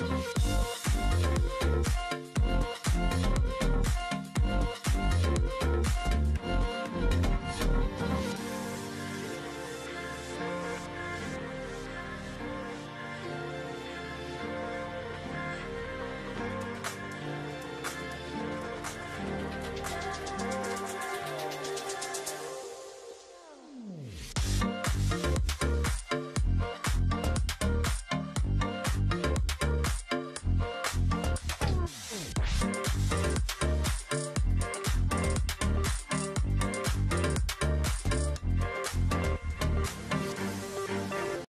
やった!